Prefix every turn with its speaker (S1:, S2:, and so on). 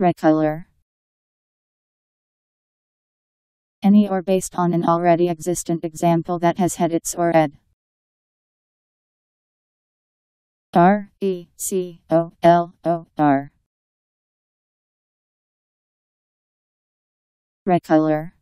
S1: Recolor. Any or based on an already existent example that has had its or ed. R E C O L O R. Recolor.